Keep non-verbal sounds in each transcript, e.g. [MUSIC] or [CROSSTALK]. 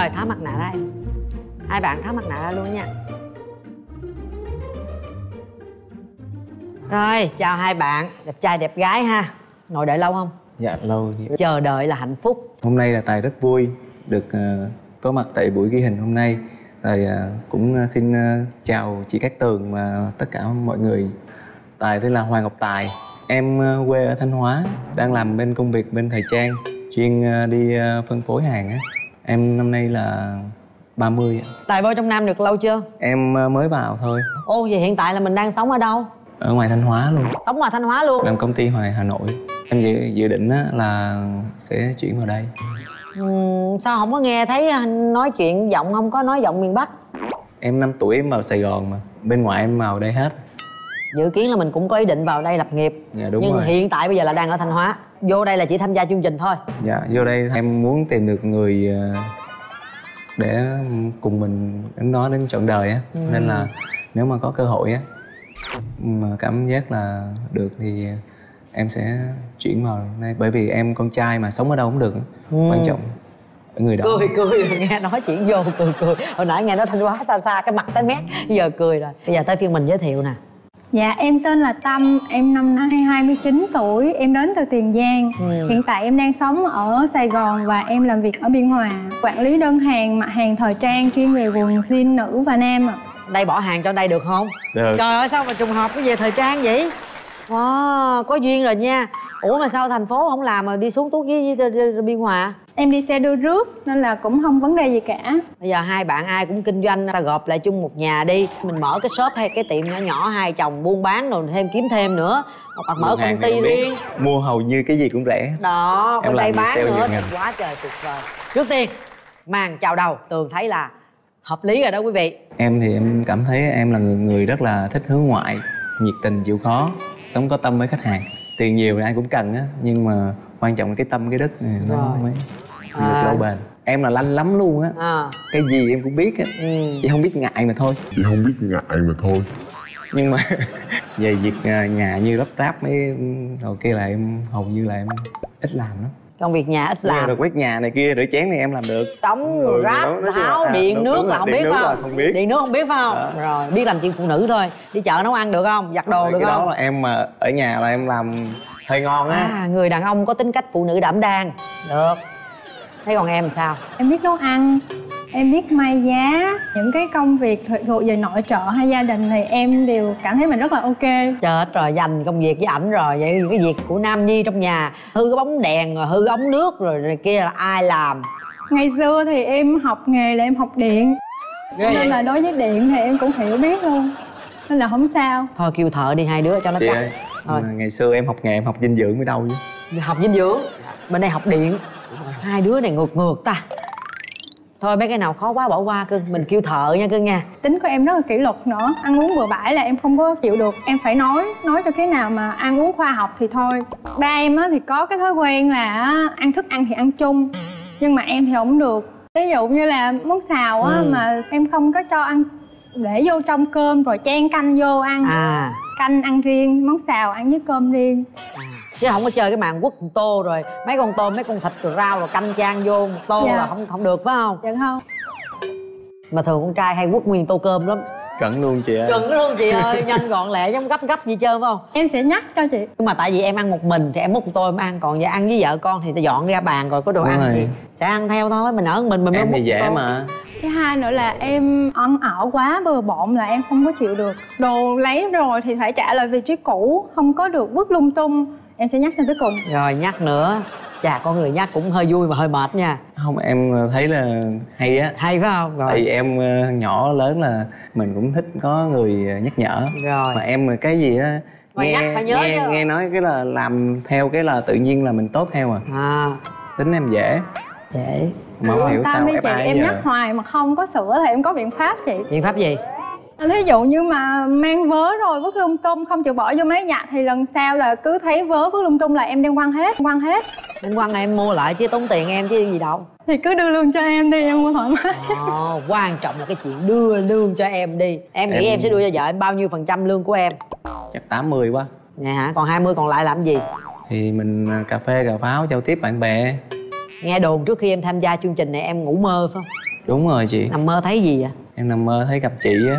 rồi tháo mặt nạ ra em. Hai bạn tháo mặt nạ ra luôn nha. Rồi chào hai bạn. Đẹp trai đẹp gái ha. Ngồi đợi lâu không? Dạ lâu chờ đợi là hạnh phúc. Hôm nay là tài rất vui được uh, có mặt tại buổi ghi hình hôm nay. Tài uh, cũng uh, xin uh, chào chị Cát Tường và tất cả mọi người. Tài tên là Hoàng Ngọc Tài. Em quê ở Thanh Hóa đang làm bên công việc bên thời trang chuyên đi phân phối hàng á em năm nay là 30 ạ. tài vô trong nam được lâu chưa? Em uh, mới vào thôi. Ô vậy hiện tại là mình đang sống ở đâu? Ở ngoài Thanh Hóa luôn. Sống ngoài thanh hóa luôn. Làm công ty ngoài Hà Nội. Em dự, dự định á, là sẽ chuyển vào đây. Ừm, sao không có nghe thấy nói chuyện giọng không có nói giọng miền bắc? Em 5 tuổi em vào Sài Gòn mà. Bên ngoài em vào đây hết. Dự kiến là mình cũng có ý định vào đây lập nghiệp. Dạ đúng nhưng rồi. hiện tại bây giờ là đang ở thanh hóa vô đây là chỉ tham gia chương trình thôi. Dạ vô đây em muốn tìm được người ờ, để cùng mình đến đó đến trọn đời á. Ừ. nên là nếu mà có cơ hội á mà cảm giác là được thì em sẽ chuyển vào đây. Bởi vì em con trai mà sống ở đâu cũng được Ừ. quan trọng người đó. Cười cười nghe nói chuyện vô cười cười. Hồi nãy nghe nói thanh hóa xa xa cái mặt tới mét. Giờ cười rồi. Bây giờ tới phiên mình giới thiệu nè Dạ em tên là Tâm, em năm nay 29 tuổi, em đến từ Tiền Giang. Ừ. Hiện tại em đang sống ở Sài Gòn và em làm việc ở Biên Hòa Quản lý đơn hàng, mặt hàng thời trang chuyên về quần jean nữ và nam ạ. Đây bỏ hàng cho đây được không? Được. Trời ơi sao mà trùng hợp cái về thời trang vậy? Wow có duyên rồi nha. Ủa mà sao thành phố không làm mà đi xuống tuốt với, với, với, với biên hòa Em đi xe đưa rước nên là cũng không vấn đề gì cả. Bây giờ hai bạn ai cũng kinh doanh ta gộp lại chung một nhà đi. Mình mở cái shop hay cái tiệm nhỏ nhỏ hai chồng buôn bán rồi thêm kiếm thêm nữa. Hoặc mở công ty riêng. Mua hầu như cái gì cũng rẻ. Đó Em đây bán nữa quá trời tuyệt vời. Trước tiên màn chào đầu tường thấy là hợp lý rồi đó quý vị. Em thì em cảm thấy em là người, người rất là thích hướng ngoại nhiệt tình chịu khó sống có tâm với khách hàng. Tiền nhiều thì ai cũng cần á nhưng mà quan trọng là cái tâm cái đức này nó mới À. được lâu bền. Em là lanh lắm luôn á. À. Cái gì em cũng biết á. Ừ. chỉ không biết ngại mà thôi. Chị không biết ngại mà thôi. Nhưng mà [LAUGHS] về việc nhà như lắp ráp mấy đầu kia là em hầu như là em ít làm lắm. Công việc nhà ít làm. được quét nhà này kia rửa chén thì em làm được. Cống Ừ, ráp tháo à, điện nước đúng là rồi, không biết không? không biết. điện nước không biết phải không? Đó. rồi biết làm chuyện phụ nữ thôi. Đi chợ nấu ăn được không? Giặt đồ được cái đó không? là em mà ở nhà là em làm hơi ngon á. À người đàn ông có tính cách phụ nữ đảm đang. Được thế còn em sao? Em biết nấu ăn, em biết may giá. Những cái công việc thuộc- về nội trợ hay gia đình thì em đều cảm thấy mình rất là ok. Chết rồi dành công việc với ảnh rồi. Vậy cái việc của nam nhi trong nhà hư cái bóng đèn rồi hư ống nước rồi này kia là ai làm? Ngày xưa thì em học nghề là em học điện. Ghê Nên vậy? là đối với điện thì em cũng hiểu biết luôn. Nên là không sao. Thôi kêu thợ đi hai đứa cho nó chắc. ơi Thôi. ngày xưa em học nghề em học dinh dưỡng mới đâu chứ. Học dinh dưỡng? Bên đây học điện hai đứa này ngược ngược ta. Thôi mấy cái nào khó quá bỏ qua cưng mình kêu thợ nha cưng nha. Tính của em rất là kỷ luật nữa. Ăn uống bừa bãi là em không có chịu được. Em phải nói, nói cho cái nào mà ăn uống khoa học thì thôi. Ba em á thì có cái thói quen là ăn thức ăn thì ăn chung. Nhưng mà em thì không được. Ví dụ như là món xào á Ừ. mà em không có cho ăn để vô trong cơm rồi chan canh vô ăn. À, canh ăn riêng món xào ăn với cơm riêng. À chứ không có chơi cái màn quất tô rồi mấy con tôm mấy con thịt rồi rau rồi canh chan vô một tô Dạ. là không không được phải không? Dạ không. Mà thường con trai hay quất nguyên tô cơm lắm. Cẩn luôn chị ơi. Đừng luôn chị [LAUGHS] ơi nhanh gọn lẹ giống gấp gấp gì trơn phải không? Em sẽ nhắc cho chị. Nhưng mà tại vì em ăn một mình thì em múc một tô em ăn còn giờ ăn với vợ con thì ta dọn ra bàn rồi có đồ Đúng ăn. rồi. thì sẽ ăn theo thôi mình ở mình mình mới em thì dễ tô. mà. Thứ hai nữa là em ăn ảo quá bừa bộn là em không có chịu được. Đồ lấy rồi thì phải trả lại vị trí cũ Không có được vứt lung tung Em sẽ nhắc cho tới cùng. Rồi nhắc nữa. Chà con người nhắc cũng hơi vui mà hơi mệt nha. Không em thấy là hay á. Hay phải không? Rồi. Tại vì em ờ, nhỏ lớn là mình cũng thích có người nhắc nhở. Rồi. Mà em cái gì á Mà nhắc phải nhớ nghe, chứ. nghe nói cái là làm theo cái là tự nhiên là mình tốt theo à. À. Tính em dễ. Dễ. Mà không hiểu sao chị, em giờ. nhắc hoài mà không có sửa thì em có biện pháp chị. Biện pháp gì Thí dụ như mà mang vớ rồi vứt lung tung không chịu bỏ vô máy giặt thì lần sau là cứ thấy vớ vứt lung tung là em đem quăng hết quăng hết. Em quăng em mua lại chứ tốn tiền em chứ gì đâu. Thì cứ đưa lương cho em đi em mua thoải mái. Ồ, quan trọng là cái chuyện đưa lương cho em đi. Em nghĩ em, Em- sẽ đưa cho vợ em bao nhiêu phần trăm lương của em? Chắc 80 quá. Nè hả còn 20 còn lại làm gì? Thì mình à, cà phê cà pháo giao tiếp bạn bè. Nghe đồn trước khi em tham gia chương trình này em ngủ mơ phải không? Đúng rồi chị. Nằm mơ thấy gì vậy? Em nằm mơ thấy gặp chị á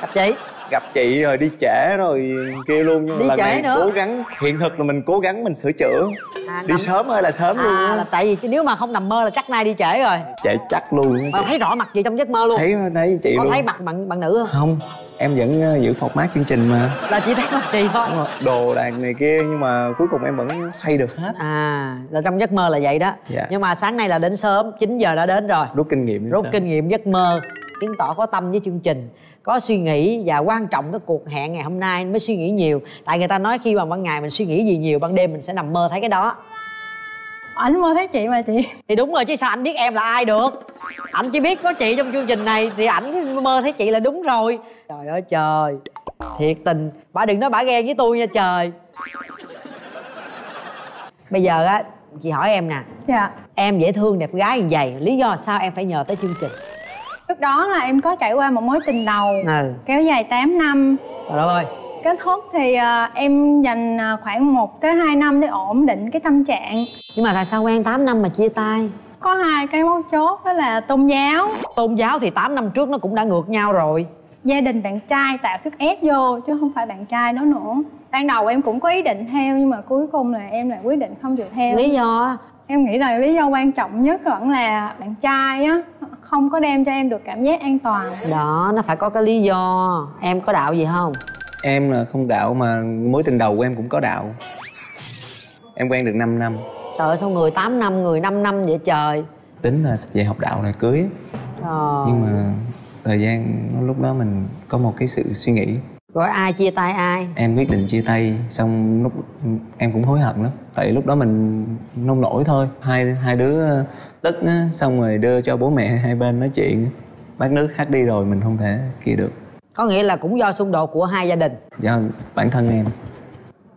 gặp chị. Gặp chị rồi đi trễ rồi kia luôn nhưng mà Đi lần trễ này nữa. cố gắng hiện thực là mình cố gắng mình sửa chữa. À, đi nằm... sớm ơi là sớm luôn à, á. là tại vì chứ nếu mà không nằm mơ là chắc nay đi trễ rồi. Chạy chắc luôn mà chị. thấy rõ mặt gì trong giấc mơ luôn. Thấy thấy chị có luôn. thấy mặt bạn bạn nữ không? Không em vẫn ờ, giữ format chương trình mà. Là chỉ thấy mặt chị thôi. Đồ đàn này kia nhưng mà cuối cùng em vẫn xoay được hết. À là trong giấc mơ là vậy đó. Dạ. nhưng mà sáng nay là đến sớm 9 giờ đã đến rồi. Rút kinh nghiệm rút sao? kinh nghiệm giấc mơ. Chứng tỏ có tâm với chương trình có suy nghĩ và quan trọng cái cuộc hẹn ngày hôm nay mới suy nghĩ nhiều. Tại người ta nói khi mà ban ngày mình suy nghĩ gì nhiều ban đêm mình sẽ nằm mơ thấy cái đó. Ảnh mơ thấy chị mà chị. Thì đúng rồi chứ sao anh biết em là ai được? Ảnh chỉ biết có chị trong chương trình này thì ảnh mơ thấy chị là đúng rồi. Trời ơi trời thiệt tình. Bà đừng nói bà ghen với tôi nha trời. Bây giờ á chị hỏi em nè. Dạ. Em dễ thương đẹp gái như vậy lý do sao em phải nhờ tới chương trình trước đó là em có trải qua một mối tình đầu ừ. kéo dài 8 năm. Trời ơi. Kết thúc thì à, em dành à, khoảng 1 tới 2 năm để ổn định cái tâm trạng. Nhưng mà tại sao quen 8 năm mà chia tay? Có hai cái mấu chốt đó là tôn giáo. Tôn giáo thì 8 năm trước nó cũng đã ngược nhau rồi. Gia đình bạn trai tạo sức ép vô chứ không phải bạn trai đó nữa. Ban đầu em cũng có ý định theo nhưng mà cuối cùng là em lại quyết định không chịu theo. Lý do em nghĩ là lý do quan trọng nhất vẫn là bạn trai á không có đem cho em được cảm giác an toàn. Đó nó phải có cái lý do. Em có đạo gì không? Em là không đạo mà mối tình đầu của em cũng có đạo. Em quen được 5 năm. Trời ơi sao người 8 năm người 5 năm vậy trời? Tính là về học đạo này cưới Trời. nhưng mà thời gian lúc đó mình có một cái sự suy nghĩ rồi ai chia tay ai? Em quyết định chia tay xong lúc em cũng hối hận lắm. Tại lúc đó mình nông nổi thôi. Hai hai đứa tức á xong rồi đưa cho bố mẹ hai bên nói chuyện. Bát nước khác đi rồi mình không thể kia được. Có nghĩa là cũng do xung đột của hai gia đình? Do bản thân em.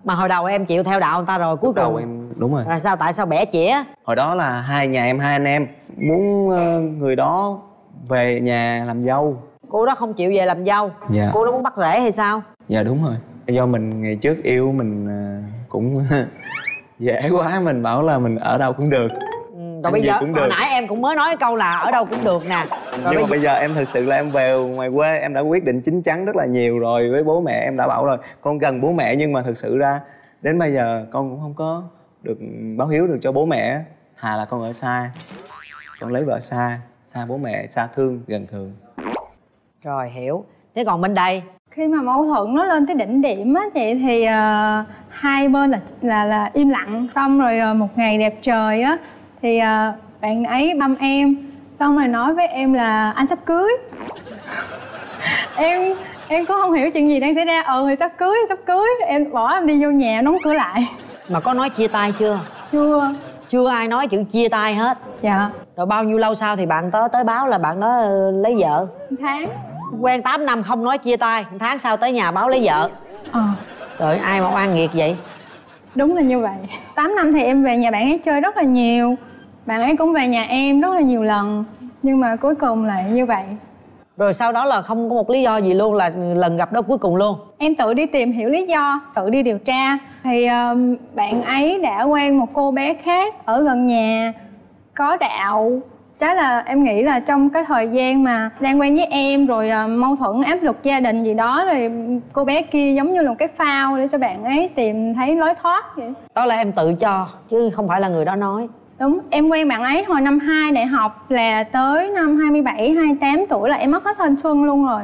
Mà hồi đầu em chịu theo đạo người ta rồi cuối lúc đầu cùng em đúng rồi. Rồi sao tại sao bẻ chĩa? Hồi đó là hai nhà em hai anh em. Muốn ờ, người đó về nhà làm dâu cô đó không chịu về làm dâu. Dạ. Cô đó muốn bắt rễ hay sao? Dạ đúng rồi. Do mình ngày trước yêu mình ờ, cũng [LAUGHS] dễ quá mình bảo là mình ở đâu cũng được. Ừ, rồi bây giờ cũng hồi được. nãy em cũng mới nói câu là ở đâu cũng được nè. Rồi nhưng bây mà giờ bây giờ em thực sự là em về ngoài quê em đã quyết định chín chắn rất là nhiều rồi với bố mẹ em đã bảo rồi. Con gần bố mẹ nhưng mà thực sự ra đến bây giờ con cũng không có được báo hiếu được cho bố mẹ. Thà là con ở xa con lấy vợ xa xa bố mẹ xa thương gần thường rồi hiểu. Thế còn bên đây? Khi mà mâu thuẫn nó lên tới đỉnh điểm á chị thì ờ, hai bên là là là im lặng. Xong rồi ờ, một ngày đẹp trời á thì ờ, bạn ấy băm em. Xong rồi nói với em là anh sắp cưới. [LAUGHS] Em em cũng không hiểu chuyện gì đang xảy ra. Ừ thì sắp cưới sắp cưới. Em bỏ em đi vô nhà đóng cửa lại. Mà có nói chia tay chưa? Chưa. Chưa ai nói chữ chia tay hết. Dạ. Rồi bao nhiêu lâu sau thì bạn tới tới báo là bạn đó lấy vợ? Tháng quen 8 năm không nói chia tay tháng sau tới nhà báo lấy vợ. Ờ. Rồi ai mà oan nghiệt vậy? Đúng là như vậy. 8 năm thì em về nhà bạn ấy chơi rất là nhiều. Bạn ấy cũng về nhà em rất là nhiều lần. Nhưng mà cuối cùng lại như vậy. Rồi sau đó là không có một lý do gì luôn là lần gặp đó cuối cùng luôn. Em tự đi tìm hiểu lý do tự đi điều tra. Thì um, bạn ấy đã quen một cô bé khác ở gần nhà có đạo chắc là em nghĩ là trong cái thời gian mà đang quen với em rồi uh, mâu thuẫn áp lực gia đình gì đó rồi cô bé kia giống như là một cái phao để cho bạn ấy tìm thấy lối thoát vậy. Đó là em tự cho chứ không phải là người đó nói. Đúng, em quen bạn ấy hồi năm 2 đại học là tới năm 27, 28 tuổi là em mất hết thanh xuân luôn rồi.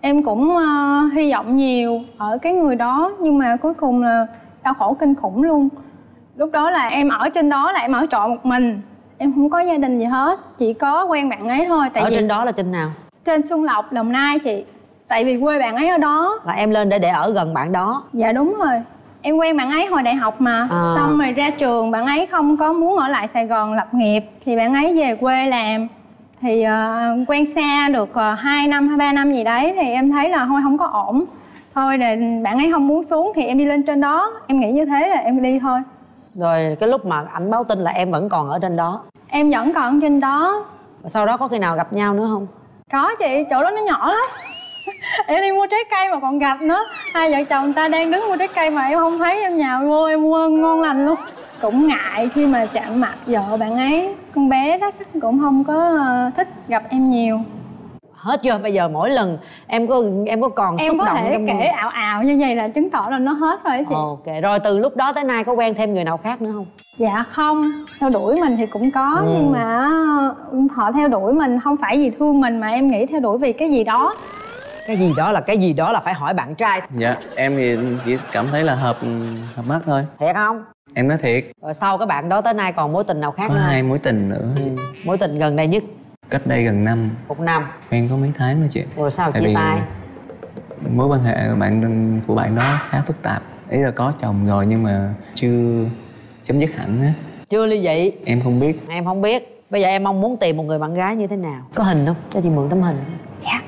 Em cũng ờ, hy vọng nhiều ở cái người đó nhưng mà cuối cùng là đau khổ kinh khủng luôn. Lúc đó là em ở trên đó là em ở trọ một mình Em không có gia đình gì hết, chỉ có quen bạn ấy thôi Tại ở vì trên đó là trên nào? Trên Xuân Lộc, Đồng Nai chị. Tại vì quê bạn ấy ở đó. Là em lên để để ở gần bạn đó? Dạ đúng rồi. Em quen bạn ấy hồi đại học mà. À. Xong rồi ra trường bạn ấy không có muốn ở lại Sài Gòn lập nghiệp. Thì bạn ấy về quê làm. Thì ờ, quen xa được uh, 2 năm hay 3 năm gì đấy Thì em thấy là thôi không có ổn. Thôi để bạn ấy không muốn xuống thì em đi lên trên đó. Em nghĩ như thế là em đi thôi rồi cái lúc mà ảnh báo tin là em vẫn còn ở trên đó. Em vẫn còn trên đó. Sau đó có khi nào gặp nhau nữa không? Có chị, chỗ đó nó nhỏ lắm. [LAUGHS] Em đi mua trái cây mà còn gặp nữa. Hai vợ chồng ta đang đứng mua trái cây mà em không thấy em nhào vô em mua ngon lành luôn. Cũng ngại khi mà chạm mặt vợ bạn ấy. Con bé đó chắc cũng không có ờ, thích gặp em nhiều hết chưa? Bây giờ mỗi lần em có em có còn em xúc có động thể trong- kể ảo ảo như vậy là chứng tỏ là nó hết rồi chị. Ok rồi từ lúc đó tới nay có quen thêm người nào khác nữa không? Dạ không theo đuổi mình thì cũng có Ừ. nhưng mà ờ, họ theo đuổi mình không phải vì thương mình mà em nghĩ theo đuổi vì cái gì đó. Cái gì đó là cái gì đó là phải hỏi bạn trai. Dạ em thì chỉ cảm thấy là hợp hợp mắt thôi. Thiệt không? Em nói thiệt. Rồi sau cái bạn đó tới nay còn mối tình nào khác có nữa hai mối tình nữa ừ. mối tình gần đây nhất cách đây gần năm. Một năm. Quen có mấy tháng nữa chị? Rồi sao Tại chia tay? mối quan hệ bạn của bạn đó khá phức tạp. Ý là có chồng rồi nhưng mà chưa chấm dứt hẳn á. Chưa ly dị. Em không biết. Em không biết. Bây giờ em mong muốn tìm một người bạn gái như thế nào. Có hình không? Cho chị mượn tấm hình. Dạ.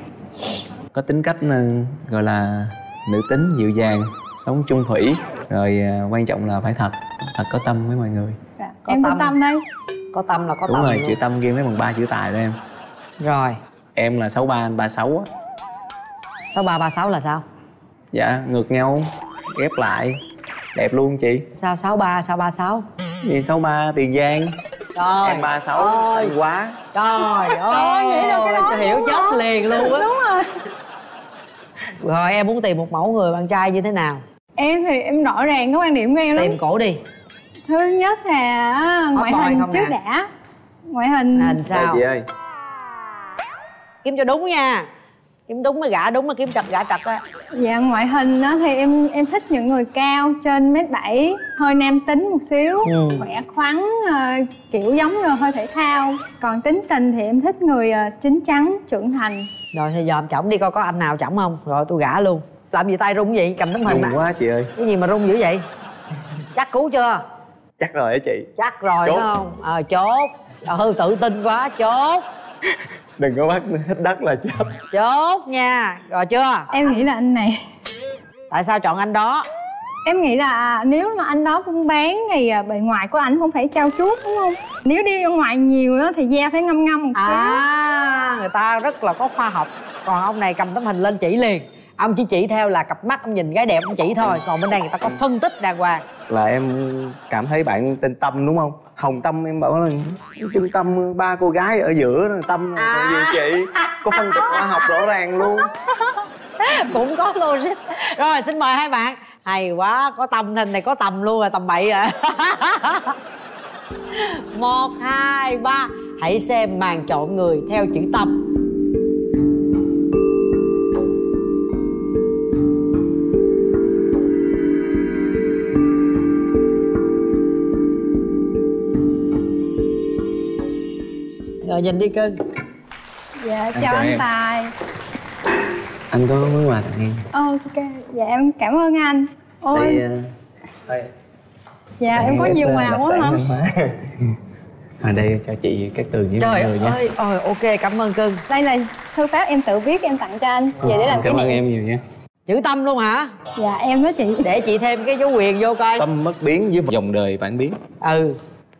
Có tính cách ờ, gọi là nữ tính dịu dàng sống chung thủy. Rồi à, quan trọng là phải thật. Thật có tâm với mọi người. Dạ. Có em tâm. có tâm. đây có tâm là có đúng tâm rồi luôn. chữ tâm ghi mấy bằng ba chữ tài đó em. Rồi. Em là sáu ba anh ba sáu á. Sáu ba ba sáu là sao? Dạ ngược nhau ghép lại. Đẹp luôn chị. Sao sáu ba sao ba sáu? Vì sáu ba tiền giang. Rồi. Em ba sáu quá. Trời [LAUGHS] đó ơi hiểu đúng chết không? liền luôn á. Đúng rồi. Rồi em muốn tìm một mẫu người bạn trai như thế nào? Em thì em rõ ràng cái quan điểm của em lắm. Tìm cổ đi thứ nhất là ngoại hình trước nè? đã. Ngoại hình. Hình Đây, sao? Chị ơi. Kiếm cho đúng nha. Kiếm đúng mới gã đúng mà kiếm trật gã trật á. Dạ ngoại hình đó thì em em thích những người cao trên mét bảy hơi nam tính một xíu Ừ. khỏe khoắn ờ, kiểu giống rồi hơi thể thao. Còn tính tình thì em thích người ờ, chín chắn trưởng thành. Rồi thì dòm chổng đi coi có anh nào chổng không? Rồi tôi gả luôn. Làm gì tay rung vậy cầm tấm hình Rung mà. quá chị ơi. Cái gì mà rung dữ vậy? Chắc cứu chưa chắc rồi á chị. Chắc rồi Chốt. đúng không? Ờ chốt. Ừ tự tin quá chốt. Đừng có bắt hết đất là chết chốt nha. Rồi chưa? Em nghĩ là anh này. Tại sao chọn anh đó? Em nghĩ là à, nếu mà anh đó buôn bán thì à, bề ngoài của ảnh cũng phải trao chuốt đúng không? Nếu đi ra ngoài nhiều á thì da phải ngâm ngâm một xíu. À người ta rất là có khoa học. Còn ông này cầm tấm hình lên chỉ liền ông chỉ chỉ theo là cặp mắt ông nhìn gái đẹp ông chỉ thôi. Còn bên đây người ta có phân tích đàng hoàng. Là em cảm thấy bạn tên tâm đúng không? Hồng tâm em bảo là trung tâm ba cô gái ở giữa tâm là À. gì chị có phân tích khoa học rõ ràng luôn. [LAUGHS] Cũng có logic. Rồi xin mời hai bạn. Hay quá có tâm hình này có tầm luôn rồi tầm bậy rồi một hai ba. Hãy xem màn chọn người theo chữ tâm rồi nhìn đi cưng. Dạ Em chào anh em. tài. Anh có món quà tặng em ok dạ em cảm ơn anh. Ôi. Đây ờ, đây dạ em có nhiều quà quá hả? ở [LAUGHS] đây cho chị các tường với mọi trời người nha. ơi ơi ok cảm ơn cưng. Đây là thư pháp em tự viết em tặng cho anh. Về để làm kỷ cảm ơn em nhiều nha. Chữ tâm luôn hả? Dạ em đó chị. Để chị thêm cái dấu quyền vô coi. Tâm mất biến với dòng đời bản biến. Ừ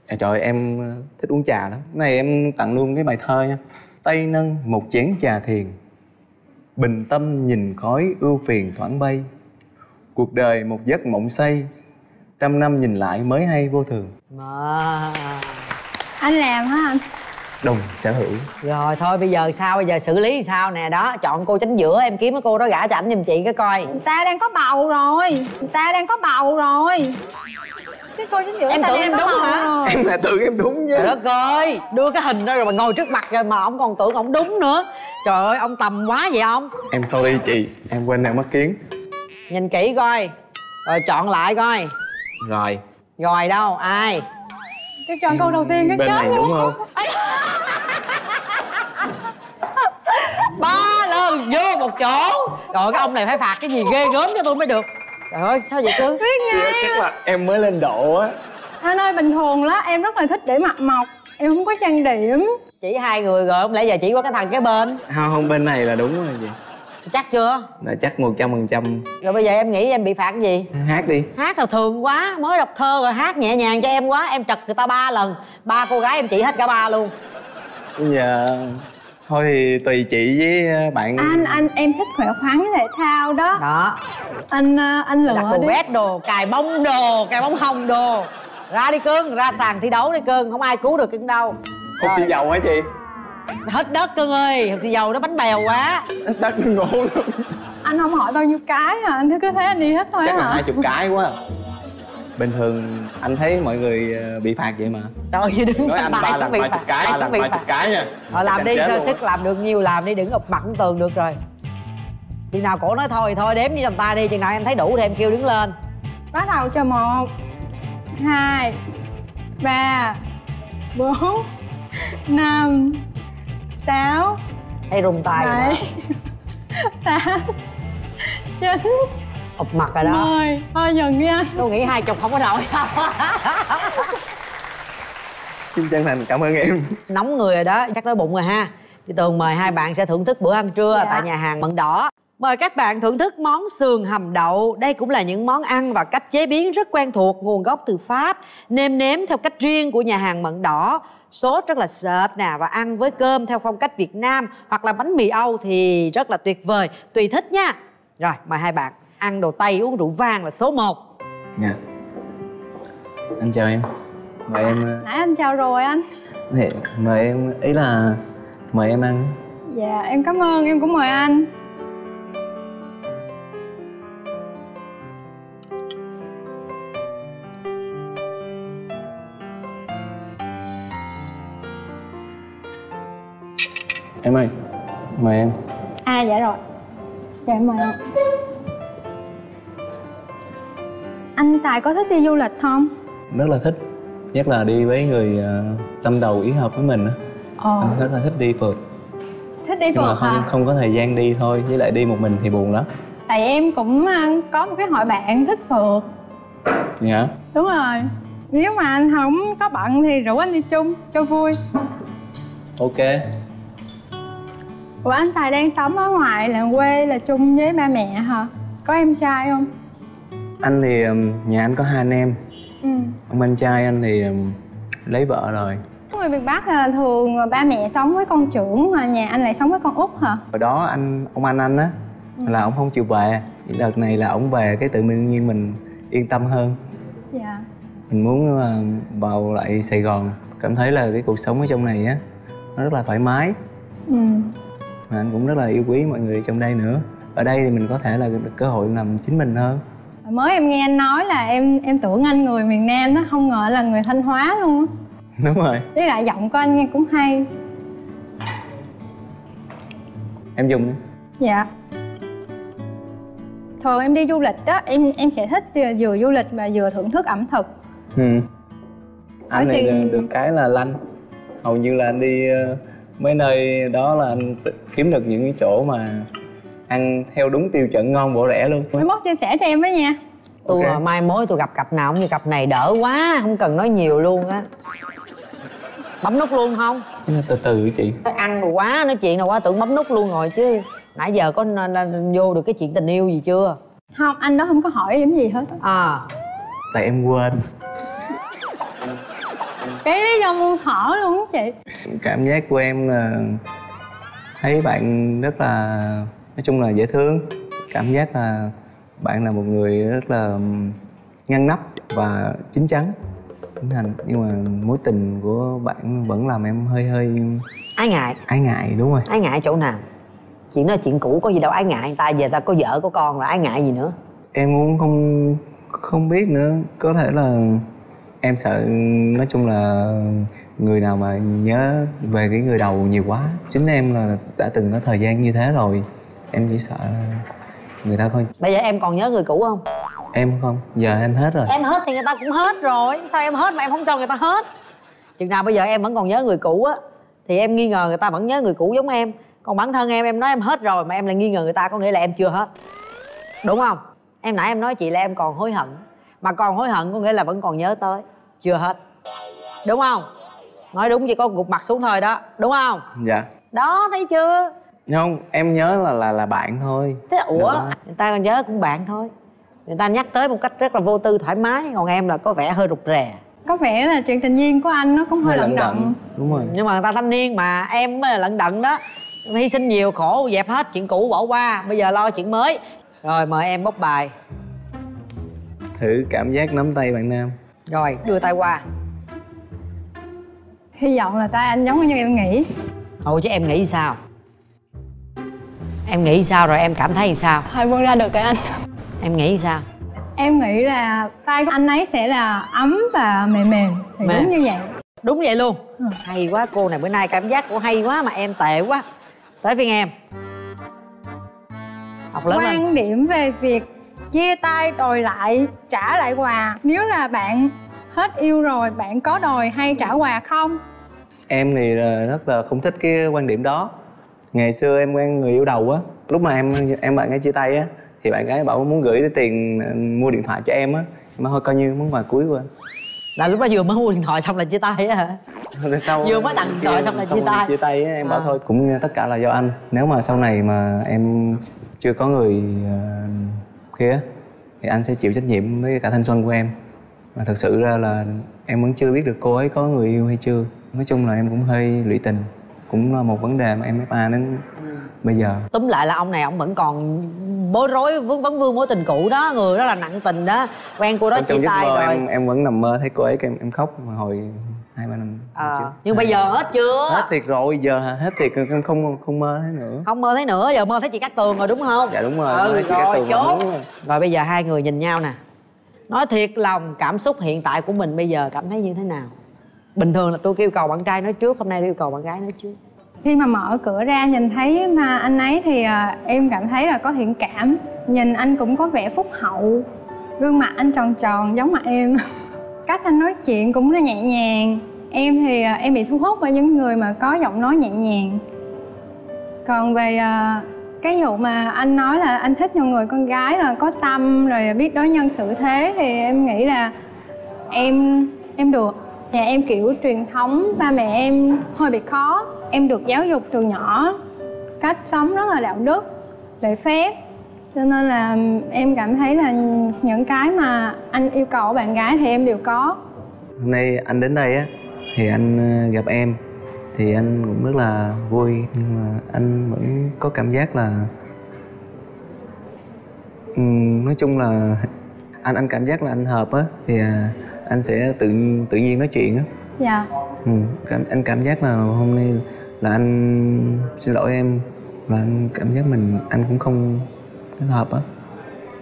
À, trời ơi, em ờ, thích uống trà lắm. Cái này em tặng luôn cái bài thơ nha. Tây nâng một chén trà thiền Bình tâm nhìn khói ưu phiền thoảng bay. Cuộc đời một giấc mộng say Trăm năm nhìn lại mới hay vô thường. Mà anh làm hả anh? Đồng sở hữu. Rồi thôi bây giờ sao? Bây giờ xử lý sao nè? Đó chọn cô chính giữa em kiếm cái cô đó gả cho ảnh giùm chị cái coi. Người ta đang có bầu rồi. Người ta đang có bầu rồi cái cô chính giữa Em tưởng em đúng hả? rồi. Em là tưởng em đúng chứ trời đất ơi đưa cái hình đó rồi mà ngồi trước mặt rồi mà ông còn tưởng ông đúng nữa. Trời ơi ông tầm quá vậy ông. Em sorry chị, em quên đang mắt kiến. Nhìn kỹ coi rồi chọn lại coi. Rồi, rồi đâu ai? Cái chọn câu đầu tiên cái bên chết đúng không? [LAUGHS] ba lần vô một chỗ. Rồi cái ông này phải phạt cái gì ghê gớm cho tôi mới được trời ơi sao vậy cưng chắc là em mới lên độ á. Anh ơi bình thường đó em rất là thích để mặt mộc em không có trang điểm. Chỉ hai người rồi không lẽ giờ chỉ có cái thằng kế bên? Không, không bên này là đúng rồi chị. Chắc chưa? Là chắc một trăm phần trăm. Rồi bây giờ em nghĩ em bị phạt cái gì? Hát đi. Hát là thường quá mới đọc thơ rồi hát nhẹ nhàng cho em quá. Em trật người ta ba lần ba cô gái em chỉ hết cả ba luôn. Giờ thôi thì tùy chị với ờ, bạn. Anh anh em thích khỏe khoắn với thể thao đó. Đó. Anh ờ, anh đặt lựa đồ đi đồ cài bông đồ cài bông hồng đồ. Ra đi cưng ra sàn thi đấu đi cưng không ai cứu được cưng đâu. Hột xì dầu hả chị? Hết đất cưng ơi hột xì dầu nó bánh bèo quá. Đất ngộ luôn anh không hỏi bao nhiêu cái à anh cứ thế anh đi hết thôi chắc là hả? hai chục cái quá bình thường anh thấy mọi người ờ, bị phạt vậy mà. Trời ơi đứng nói anh ba làm vài chục cái ba làm vài chục cái nha. Họ làm đi sao sức làm được nhiều làm đi đừng gặp mặt tường được rồi. Chừng nào cổ nói thôi thôi đếm với chồng ta đi chừng nào em thấy đủ thì em kêu đứng lên. Bắt đầu cho một hai ba bốn năm sáu hay rùng tài 7 8 9 ụp mặt rồi đó. mười thôi dừng đi anh. Tôi nghĩ hai chục không có nổi [LAUGHS] xin chân thành cảm ơn em. Nóng người rồi đó, chắc đói bụng rồi ha. Chị Tường mời hai bạn sẽ thưởng thức bữa ăn trưa Dạ. tại nhà hàng Mận Đỏ. Mời các bạn thưởng thức món sườn hầm đậu. Đây cũng là những món ăn và cách chế biến rất quen thuộc Nguồn gốc từ Pháp Nêm nếm theo cách riêng của nhà hàng Mận Đỏ. Sốt rất là sệt nè Và ăn với cơm theo phong cách Việt Nam Hoặc là bánh mì Âu thì rất là tuyệt vời Tùy thích nha. Rồi mời hai bạn Ăn đồ Tây uống rượu vang là số 1 dạ. Anh chào em. Mời em ờ, nãy anh chào rồi anh. Thì mời em ý là mời em ăn. Dạ em cảm ơn em cũng mời anh. Em ơi mời em. À dạ rồi. Dạ em mời anh anh tài có thích đi du lịch không? Rất là thích. Nhất là đi với người ờ, tâm đầu ý hợp với mình á. Ờ. Anh rất là thích đi phượt. Thích đi nhưng mà phượt không hả? không có thời gian đi thôi với lại đi một mình thì buồn lắm. Tại em cũng à, có một cái hội bạn thích phượt. Dạ. Đúng rồi. Nếu mà anh không có bận thì rủ anh đi chung cho vui. Ok. Ủa anh tài đang sống ở ngoài là quê là chung với ba mẹ hả? Có em trai không anh thì nhà anh có hai anh em. Ừ. Ông anh trai anh thì lấy vợ rồi. Người Việt Bắc là thường ba mẹ sống với con trưởng mà nhà anh lại sống với con út hả? Hồi đó anh ông anh anh á Ừ. là ông không chịu về. Đợt này là ông về cái tự nhiên mình yên tâm hơn. Dạ. Mình muốn là vào lại sài gòn cảm thấy là cái cuộc sống ở trong này á nó rất là thoải mái. Ừ. Mà anh cũng rất là yêu quý mọi người trong đây nữa. Ở đây thì mình có thể là được cơ hội làm chính mình hơn mới em nghe anh nói là em em tưởng anh người miền Nam đó không ngờ là người Thanh Hóa luôn á. Đúng rồi. Với lại giọng của anh nghe cũng hay. Em dùng đi. Dạ. Thường em đi du lịch đó em em sẽ thích vừa, du lịch mà vừa thưởng thức ẩm thực. Ừ. anh Ở này Sài- được, cái là lanh. Hầu như là anh đi ờ, mấy nơi đó là anh kiếm được những cái chỗ mà ăn theo đúng tiêu chuẩn ngon bổ rẻ luôn. Mai mốt chia sẻ cho em với nha. Tôi Ok. mà mai mối tôi gặp cặp nào cũng như cặp này đỡ quá không cần nói nhiều luôn á. Bấm nút luôn không? Từ từ chị? Ăn rồi quá nói chuyện nào quá tưởng bấm nút luôn rồi chứ. Nãy giờ có vô được cái chuyện tình yêu gì chưa? Không anh đó không có hỏi em gì hết á. à. Tại em quên. Cái lý do muôn thở luôn á chị. Cảm giác của em là thấy bạn rất là nói chung là dễ thương. Cảm giác là bạn là một người rất là ngăn nắp và chín chắn. Trưởng thành nhưng mà mối tình của bạn vẫn làm em hơi hơi ái ngại. Ái ngại đúng rồi. Ái ngại chỗ nào? Chuyện đó là chuyện cũ có gì đâu ái ngại người ta về ta có vợ có con là ái ngại gì nữa? Em cũng không không biết nữa. Có thể là em sợ nói chung là người nào mà nhớ về cái người đầu nhiều quá. Chính em là đã từng có thời gian như thế rồi em chỉ sợ người ta thôi. Bây giờ em còn nhớ người cũ không? Em không giờ em hết rồi. Em hết thì người ta cũng hết rồi. Sao em hết mà em không cho người ta hết? Chừng nào bây giờ em vẫn còn nhớ người cũ á thì em nghi ngờ người ta vẫn nhớ người cũ giống em. Còn bản thân em em nói em hết rồi mà em lại nghi ngờ người ta có nghĩa là em chưa hết. Đúng không? Em nãy em nói chị là em còn hối hận mà còn hối hận có nghĩa là vẫn còn nhớ tới chưa hết. Đúng không? Nói đúng chỉ có gục mặt xuống thôi đó đúng không? Dạ. Đó thấy chưa không em nhớ là là là bạn thôi. Thế ủa Đó. người ta còn nhớ cũng bạn thôi. Người ta nhắc tới một cách rất là vô tư thoải mái còn em là có vẻ hơi rụt rè. Có vẻ là chuyện tình duyên của anh nó cũng hơi lận đận. đúng rồi. Nhưng mà người ta thanh niên mà em mới là lận đận đó. Hy sinh nhiều khổ dẹp hết chuyện cũ bỏ qua. Bây giờ lo chuyện mới. Rồi mời em bốc bài. Thử cảm giác nắm tay bạn nam. Rồi đưa tay qua. Hy vọng là tay anh giống như em nghĩ. Ồ chứ em nghĩ sao em nghĩ sao rồi? Em cảm thấy sao? Thôi vươn ra được rồi anh. Em nghĩ sao? Em nghĩ là tay của anh ấy sẽ là ấm và mềm mềm thì Mềm. đúng như vậy. Đúng vậy luôn. Ừ. hay quá cô này bữa nay cảm giác cô hay quá mà em tệ quá. Tới phiên em. Học lớn lên. Quan điểm về việc chia tay đòi lại trả lại quà. Nếu là bạn hết yêu rồi bạn có đòi hay trả quà không? Em thì là rất là không thích cái quan điểm đó ngày xưa em quen người yêu đầu á. Lúc mà em em bạn ấy chia tay á thì bạn gái bảo muốn gửi tiền ờ, mua điện thoại cho em á. Mà thôi coi như món quà cuối qua là lúc đó vừa mới mua điện thoại xong là chia tay á hả? Sau Vừa mới tặng điện thoại xong là chia tay. chia tay á em bảo À. thôi cũng tất cả là do anh. Nếu mà sau này mà em chưa có người ờ, kia thì anh sẽ chịu trách nhiệm với cả thanh xuân của em. Mà thật sự ra là em vẫn chưa biết được cô ấy có người yêu hay chưa. Nói chung là em cũng hơi lụy tình cũng là một vấn đề mà em FA đến bây giờ. Túm lại là ông này ông vẫn còn bối rối vấn vấn vương mối tình cũ đó người đó là nặng tình đó. Quen cô đó trong chia tay rồi. em em vẫn nằm mơ thấy cô ấy em em khóc mà hồi hai ba năm Ờ, trước. nhưng bây giờ hết chưa? hết thiệt rồi giờ hết thiệt em không không mơ thấy nữa. Không mơ thấy nữa giờ mơ thấy chị cát tường rồi đúng không? Dạ đúng rồi ừ, nói chị Cát rồi Tường chốt. đúng rồi. rồi bây giờ hai người nhìn nhau nè. Nói thiệt lòng cảm xúc hiện tại của mình bây giờ cảm thấy như thế nào bình thường là tôi yêu cầu bạn trai nói trước hôm nay tôi yêu cầu bạn gái nói trước. Khi mà mở cửa ra nhìn thấy mà anh ấy thì à, em cảm thấy là có thiện cảm. Nhìn anh cũng có vẻ phúc hậu. Gương mặt anh tròn tròn giống mặt em. [LAUGHS] Cách anh nói chuyện cũng là nhẹ nhàng. Em thì à, em bị thu hút bởi những người mà có giọng nói nhẹ nhàng. Còn về à, cái vụ mà anh nói là anh thích những người con gái là có tâm rồi biết đối nhân xử thế thì em nghĩ là em em được nhà em kiểu truyền thống ba mẹ em hơi bị khó. Em được giáo dục từ nhỏ cách sống rất là đạo đức lễ phép. Cho nên là em cảm thấy là những cái mà anh yêu cầu ở bạn gái thì em đều có. Hôm nay anh đến đây á thì anh ờ, gặp em thì anh cũng rất là vui. Nhưng mà anh vẫn có cảm giác là Ừm, nói chung là anh anh cảm giác là anh hợp á. Thì à, anh sẽ tự nhiên tự nhiên nói chuyện á. Dạ. Ừ, cảm, anh cảm giác là hôm nay là anh xin lỗi em là anh cảm giác mình anh cũng không thích hợp á.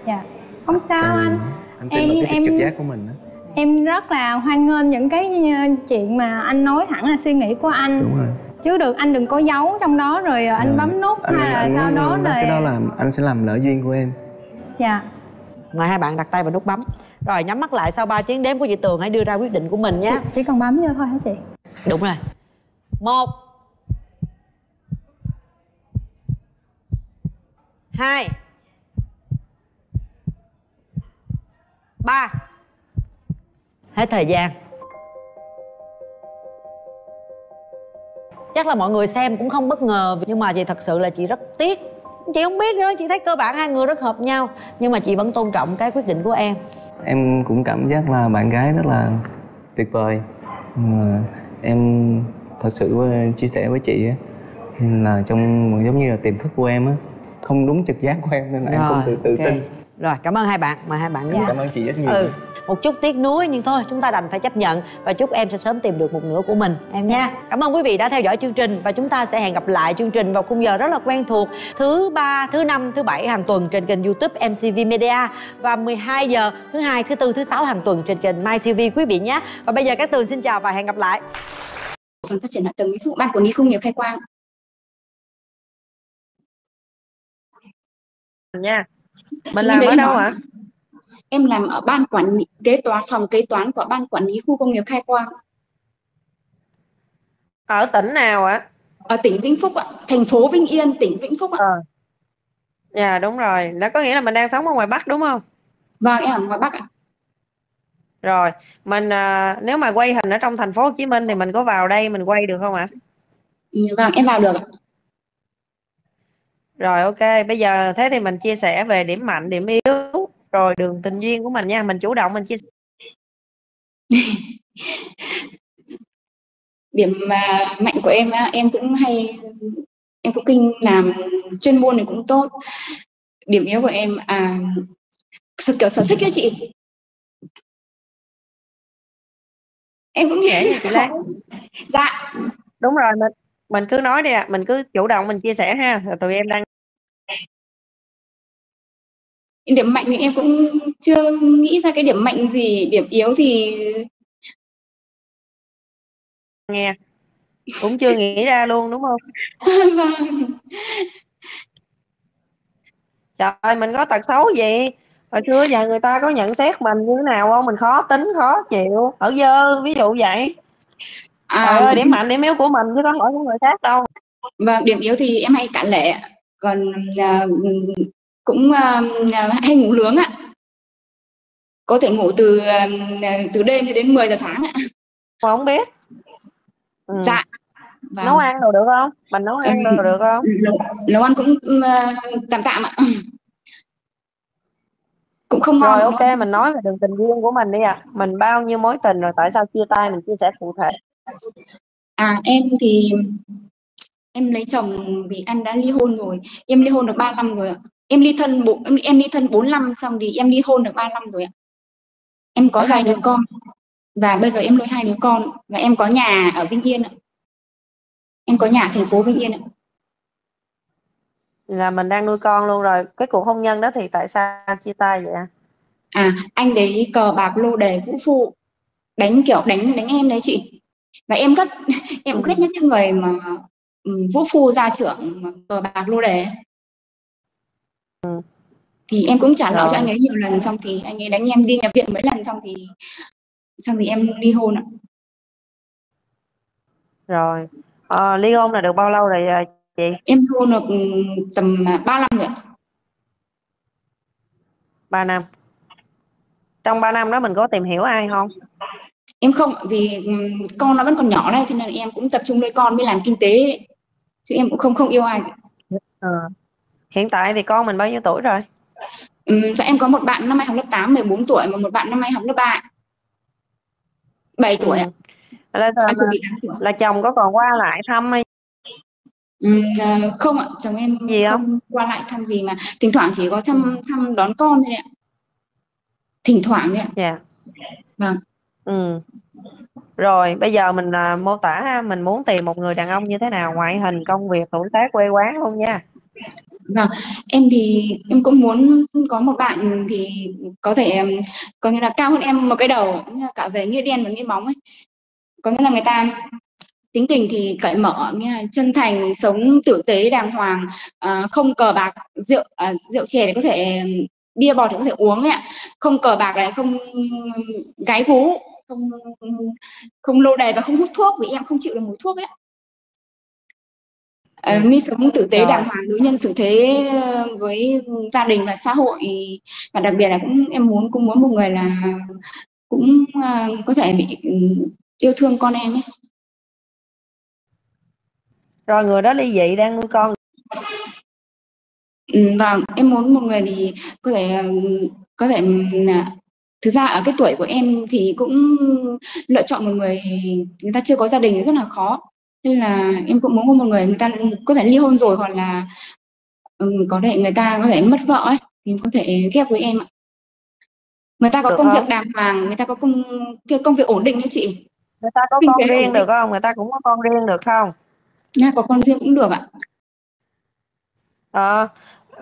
Dạ. Không sao Tại anh. anh tin Em- vào cái em- trực giác của mình á. em rất là hoan nghênh những cái ờ, chuyện mà anh nói thẳng là suy nghĩ của anh. Đúng rồi. Chứ được anh đừng có giấu trong đó rồi anh Dạ. bấm nút anh, hay là anh sau đó, rồi cái đó là anh sẽ làm lỡ duyên của em. Dạ mời hai bạn đặt tay vào nút bấm. Rồi nhắm mắt lại sau 3 tiếng đếm của chị tường hãy đưa ra quyết định của mình nhé. Chỉ cần bấm vô thôi hả chị? Đúng rồi. Một hai ba. Hết thời gian. Chắc là mọi người xem cũng không bất ngờ nhưng mà chị thật sự là chị rất tiếc chị không biết nữa chị thấy cơ bản hai người rất hợp nhau nhưng mà chị vẫn tôn trọng cái quyết định của em. Em cũng cảm giác là bạn gái rất là tuyệt vời. Mà em thật sự chia sẻ với chị nên là trong giống như là tiềm thức của em á. Không đúng trực giác của em nên là em không tự tự ok. tin. Rồi cảm ơn hai bạn mời hai bạn Dạ. cảm ơn chị rất nhiều. Ừ một chút tiếc nuối nhưng thôi chúng ta đành phải chấp nhận và chúc em sẽ sớm tìm được một nửa của mình em nha. Cảm ơn quý vị đã theo dõi chương trình và chúng ta sẽ hẹn gặp lại chương trình vào khung giờ rất là quen thuộc thứ ba thứ năm thứ bảy hàng tuần trên kênh youtube mcv media và 12 giờ thứ hai thứ tư thứ sáu hàng tuần trên kênh my tv quý vị nhé. Và bây giờ các tường xin chào và hẹn gặp lại. Phần phát triển hạ tầng ví dụ ban quản lý công nghiệp khai quang. Nha. Mình làm ở đâu ạ em làm ở ban quản lý kế toán phòng kế toán của ban quản lý khu công nghiệp khai quang. Ở tỉnh nào ạ? Ở tỉnh Vĩnh Phúc ạ thành phố Vĩnh Yên tỉnh Vĩnh Phúc ạ. Ờ. Dạ đúng rồi. Là có nghĩa là mình đang sống ở ngoài Bắc đúng không? Vâng em ở ngoài Bắc ạ. Rồi mình à, nếu mà quay hình ở trong thành phố Hồ Chí Minh thì mình có vào đây mình quay được không ạ? Vâng em vào được ạ. Rồi ok. Bây giờ thế thì mình chia sẻ về điểm mạnh điểm yếu rồi đường tình duyên của mình nha mình chủ động mình chia sẻ. [LAUGHS] Điểm mà mạnh của em á, em cũng hay em cũng kinh làm chuyên môn thì cũng tốt. Điểm yếu của em à sự kiểu sở thích đấy chị. Em cũng Dễ nha chị Lan. [LAUGHS] dạ. Đúng rồi mình mình cứ nói đi ạ mình cứ chủ động mình chia sẻ ha tụi em đang điểm mạnh thì em cũng chưa nghĩ ra cái điểm mạnh gì điểm yếu thì nghe cũng chưa nghĩ ra luôn đúng không? [LAUGHS] Vâng. Trời mình có tật xấu gì? Hồi xưa giờ người ta có nhận xét mình như thế nào không? Mình khó tính khó chịu. Ở dơ ví dụ vậy. Trời à, ơi điểm mạnh điểm yếu của mình chứ có hỏi của người khác đâu. Vâng điểm yếu thì em hay cạn lệ còn à, cũng à, hay ngủ nướng ạ có thể ngủ từ à, từ đêm cho đến 10 giờ sáng ạ mà không biết ừ. dạ vâng. nấu ăn đồ được không mình nấu ăn Ừ. đồ được không nấu, nấu ăn cũng à, tạm tạm ạ cũng không ngon rồi ok mình nói về đường tình duyên của mình đi ạ mình bao nhiêu mối tình rồi tại sao chia tay mình chia sẻ cụ thể À em thì em lấy chồng vì em đã ly hôn rồi. Em ly hôn được 3 năm rồi ạ. Em ly thân bộ em, em ly thân 4 năm xong thì em ly hôn được 3 năm rồi ạ. Em có hai đứa con và bây giờ em nuôi hai đứa con và em có nhà ở Vĩnh Yên ạ. Em có nhà ở thành phố Vĩnh Yên ạ. là mình đang nuôi con luôn rồi cái cuộc hôn nhân đó thì tại sao chia tay vậy ạ? À anh đấy cờ bạc lô đề vũ phu đánh kiểu đánh đánh em đấy chị. Và em rất [LAUGHS] em ghét nhất những người mà ừ, vũ phu gia trưởng cờ bạc lô đề. Thì em cũng trả nợ cho anh ấy nhiều lần xong thì anh ấy đánh em đi nhập viện mấy lần xong thì xong thì em ly hôn ạ. Rồi. Ờ, ly hôn là được bao lâu rồi à, chị? Em ly hôn được ừ, tầm 3 năm rồi ạ. 3 năm. Trong 3 năm đó mình có tìm hiểu ai không? Em không vì ừm, con nó vẫn còn nhỏ đây thế nên em cũng tập trung nuôi con mới làm kinh tế chứ em cũng không không yêu ai. Ờ. hiện tại thì con mình bao nhiêu tuổi rồi? Ừm, dạ em có một bạn năm nay học lớp 8 14 tuổi và một bạn năm nay học lớp 3 7 tuổi ạ. Ừ. là, à, 8 tuổi. là chồng có còn qua lại thăm hay? Ừm, à, không ạ chồng em Gì không? không qua lại thăm gì mà. Thỉnh thoảng chỉ có thăm thăm đón con thôi ạ. Thỉnh thoảng thôi ạ. Dạ. Vâng. Ừ. Rồi bây giờ mình à, mô tả ha mình muốn tìm một người đàn ông như thế nào ngoại hình công việc tuổi tác quê quán luôn nha Vâng, em thì em cũng muốn có một bạn thì có thể có nghĩa là cao hơn em một cái đầu là cả về nghĩa đen và nghĩa bóng ấy. Có nghĩa là người ta tính tình thì cởi mở, nghĩa là chân thành, sống tử tế, đàng hoàng, à, không cờ bạc, rượu à, rượu chè thì có thể bia bọt thì có thể uống ấy ạ. Không cờ bạc này, không gái gú, không không lô đề và không hút thuốc vì em không chịu được mùi thuốc ấy ạ. Ờ, mi sống tử tế Rồi. đàng hoàng đối nhân xử thế ờ, với gia đình và xã hội và đặc biệt là cũng em muốn cũng muốn một người là cũng ờ, có thể bị ừ, yêu thương con em ấy. rồi người đó ly dị đang nuôi con Ừ, vâng em muốn một người thì có thể có thể là- thực ra ở cái tuổi của em thì cũng lựa chọn một người người ta chưa có gia đình rất là khó nên là em cũng muốn có một người người ta có thể ly hôn rồi hoặc là ừ, có thể người ta có thể mất vợ ấy thì có thể ghép với em ạ. Người ta có Được công không? việc đàng hoàng người ta có công công việc ổn định đấy chị. Người ta có Kinh con riêng được không? Người ta cũng có con riêng được không? Nha có con riêng cũng được ạ. Ờ,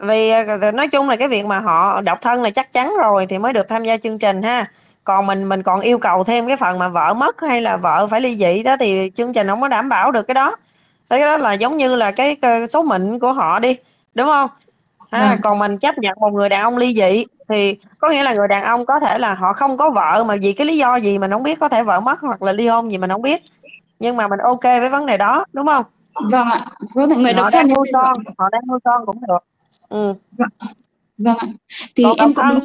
vì à, nói chung là cái việc mà họ độc thân là chắc chắn rồi thì mới được tham gia chương trình ha còn mình mình còn yêu cầu thêm cái phần mà vợ mất hay là vợ phải ly dị đó thì chương trình không có đảm bảo được cái đó. Cái đó là giống như là cái, số mệnh của họ đi đúng không? Ha Vâng. còn mình chấp nhận một người đàn ông ly dị thì có nghĩa là người đàn ông có thể là họ không có vợ mà vì cái lý do gì mình không biết có thể vợ mất hoặc là ly hôn gì mình không biết. Nhưng mà mình ok với vấn đề đó đúng không? Vâng ạ. Có thể người họ đang nuôi con họ đang nuôi con cũng được. Ừ. Vâng ạ. Thì còn em cũng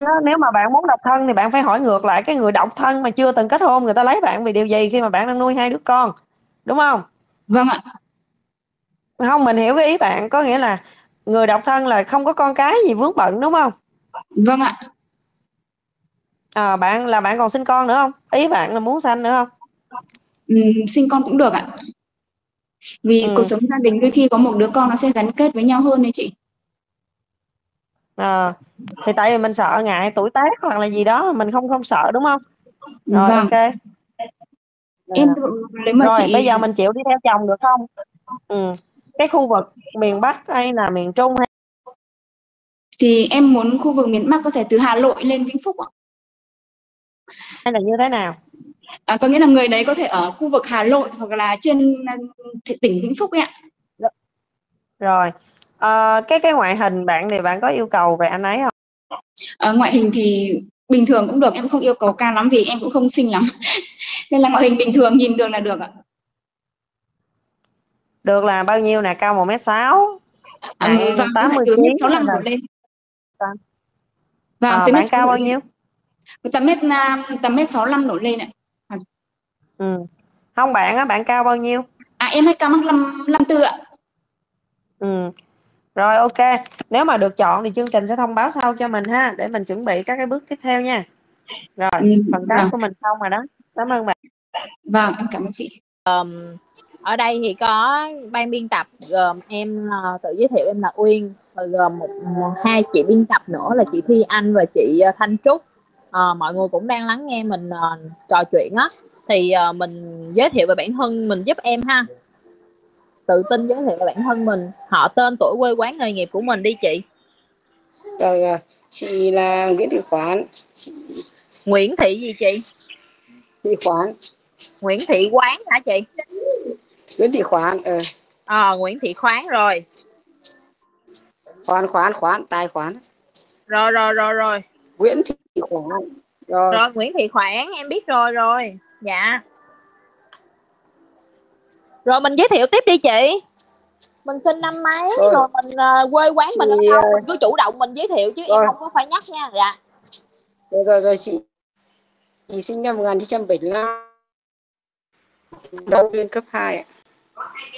nếu mà bạn muốn độc thân thì bạn phải hỏi ngược lại cái người độc thân mà chưa từng kết hôn người ta lấy bạn vì điều gì khi mà bạn đang nuôi hai đứa con đúng không? Vâng ạ. Không mình hiểu cái ý bạn có nghĩa là người độc thân là không có con cái gì vướng bận đúng không? Vâng ạ. À, bạn là bạn còn sinh con nữa không? Ý bạn là muốn sanh nữa không? Ừm, sinh con cũng được ạ. Vì Ừ. cuộc sống gia đình đôi khi có một đứa con nó sẽ gắn kết với nhau hơn đấy chị à, thì tại vì mình sợ ngại tuổi tác hoặc là gì đó mình không không sợ đúng không? Rồi vâng. ok. Em nếu mà rồi chị bây giờ mình chịu đi theo chồng được không? Ừ. cái khu vực miền Bắc hay là miền Trung hay thì em muốn khu vực miền Bắc có thể từ Hà Nội lên Vĩnh Phúc ạ. hay là như thế nào? À, có nghĩa là người đấy có thể ở khu vực Hà Nội hoặc là trên uh, tỉnh Vĩnh Phúc ấy ạ. rồi ờ, cái cái ngoại hình bạn thì bạn có yêu cầu về anh ấy không À, ngoại hình thì bình thường cũng được, em không yêu cầu cao lắm vì em cũng không xinh lắm. [LAUGHS] Nên là ngoại hình bình thường nhìn được là được ạ. được là bao nhiêu nè cao một mét sáu À, Nặng 80 từ kg mét 65 là- đổ lên. Vâng. Vâng, Ờ, bạn cao 65 bao nhiêu. Tầm mét uh, tầm mét 65 đổ lên ạ. ừ. không bạn á bạn cao bao nhiêu À em hay cao mắc 5 54 ạ. ừ. Rồi ok. Nếu mà được chọn thì chương trình sẽ thông báo sau cho mình ha để mình chuẩn bị các cái bước tiếp theo nha. Rồi Ừ, phần đáp vâng. của mình xong rồi đó. Cảm ơn bạn. Vâng, em cảm ơn chị. ở đây thì có ban biên tập gồm em ờ, tự giới thiệu em là Uyên rồi gồm một hai chị biên tập nữa là chị Thi Anh và chị ờ, Thanh Trúc. Ờ, mọi người cũng đang lắng nghe mình ờ, trò chuyện á. Thì ờ, mình giới thiệu về bản thân mình giúp em ha tự tin giới thiệu bản thân mình. Họ tên tuổi quê quán nghề nghiệp của mình đi chị. Rồi, rồi. Chị là Nguyễn Thị Khoán, Nguyễn Thị gì chị? Thị Khoán, Nguyễn Thị Quán hả chị? Nguyễn Thị Khoán, ờ, ờ Nguyễn Thị Khoán rồi. Khoán khoán khoán tài khoán, rồi rồi rồi rồi. Nguyễn Thị Khoán. Rồi, rồi Nguyễn Thị Khoản em biết rồi rồi. Dạ rồi mình giới thiệu tiếp đi chị mình sinh năm mấy Rồi. rồi, mình ờ, quê quán mình ở Chị, đâu ờ, mình cứ chủ động mình giới thiệu chứ rồi. em không có phải nhắc nha dạ rồi, rồi, rồi chị. Chị sinh năm 1975. Giáo viên cấp 2 ạ.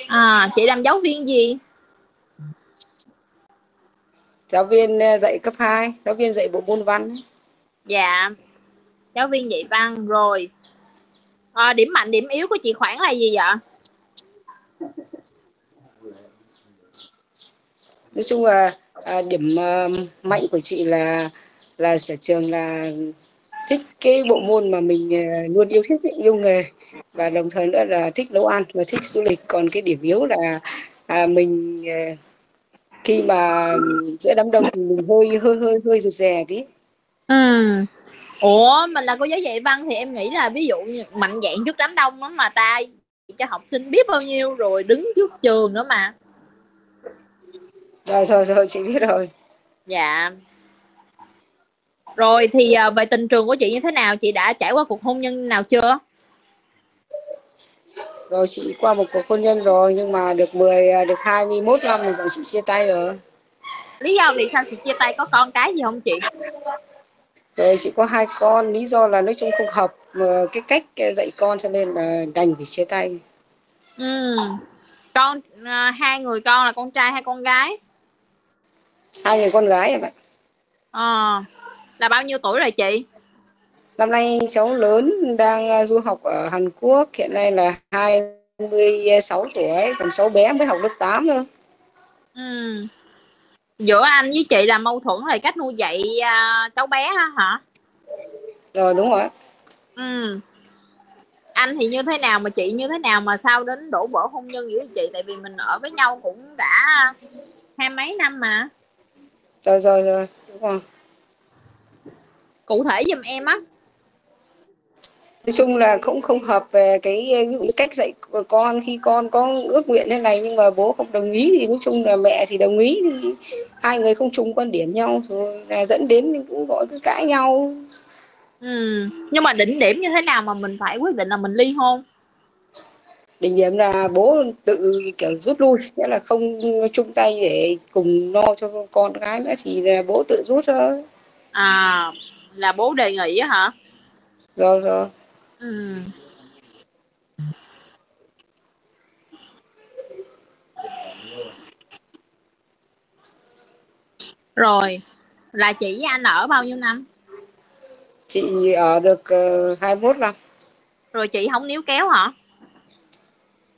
à chị làm giáo viên gì Giáo viên ờ, dạy cấp 2, giáo viên dạy bộ môn văn. dạ giáo viên dạy văn rồi Ờ, điểm mạnh điểm yếu của chị Khoản là gì vậy Nói chung là à, điểm à, mạnh của chị là là sở trường là thích cái bộ môn mà mình à, luôn yêu thích yêu nghề và đồng thời nữa là thích nấu ăn và thích du lịch. Còn cái điểm yếu là à, mình à, khi mà giữa đám đông thì mình hơi hơi hơi hơi rụt rè tí. Ừ. Ủa mình là cô giáo dạy văn thì em nghĩ là ví dụ như mạnh dạng trước đám đông đó mà ta cho học sinh biết bao nhiêu rồi đứng trước trường nữa mà rồi rồi rồi chị biết rồi Dạ. Rồi thì à, về tình trường của chị như thế nào? Chị đã trải qua cuộc hôn nhân nào chưa? rồi chị qua một cuộc hôn nhân rồi nhưng mà được 10 à, được 21 năm thì bọn chị chia tay rồi Lý do vì sao chị chia tay có con cái gì không chị? Rồi chị có hai con lý do là nói chung không hợp mà cái cách dạy con cho nên là đành phải chia tay Ừ. Con à, hai người con là con trai hay con gái? hai người con gái em ạ Ờ. là bao nhiêu tuổi rồi chị? Năm nay cháu lớn đang à, du học ở Hàn Quốc, hiện nay là 26 tuổi, còn cháu bé mới học lớp 8 thôi. Ừ. Giữa anh với chị là mâu thuẫn về cách nuôi dạy à, cháu bé ha hả? Rồi đúng rồi. Ừ. Anh thì như thế nào mà chị như thế nào mà sao đến đổ vỡ hôn nhân giữa chị? Tại vì mình ở với nhau cũng đã hai mấy năm mà. Rồi rồi rồi, đúng rồi. Cụ thể giùm em á. Nói chung là cũng không hợp về cái ví dụ như cách dạy của con khi con có ước nguyện thế này nhưng mà bố không đồng ý thì nói chung là mẹ thì đồng ý thì hai người không trùng quan điểm nhau rồi là dẫn đến cũng gọi cứ cãi nhau. Ừ. Nhưng mà đỉnh điểm như thế nào mà mình phải quyết định là mình ly hôn? Đỉnh điểm là bố tự kiểu rút lui, nghĩa là không chung tay để cùng lo cho con cái nữa thì là bố tự rút thôi. À là bố đề nghị á hả? Rồi rồi. Ừ. Rồi là chị với anh ở bao nhiêu năm? chị ở được uh, 21 năm Rồi chị không níu kéo hả?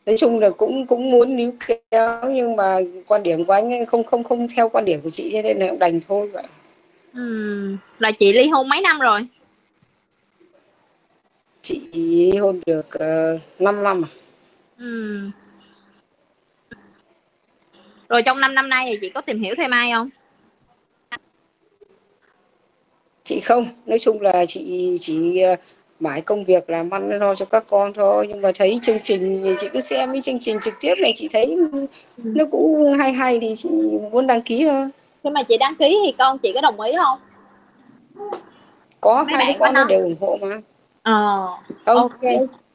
nói chung là cũng cũng muốn níu kéo nhưng mà quan điểm của anh không không không theo quan điểm của chị cho nên là đành thôi vậy Ừ. Là chị ly hôn mấy năm rồi? Chị hôn được uh, 5 năm à? ừ. rồi trong 5 năm nay thì chị có tìm hiểu thêm ai không? Chị không. Nói chung là chị chỉ uh, mãi công việc làm ăn lo cho các con thôi. Nhưng mà thấy chương trình chị cứ xem cái chương trình trực tiếp này chị thấy ừ. nó cũng hay hay thì chị muốn đăng ký thôi. Nhưng mà chị đăng ký thì con chị có đồng ý không? Có Mấy hai đứa con nó đều ủng hộ mà ờ ok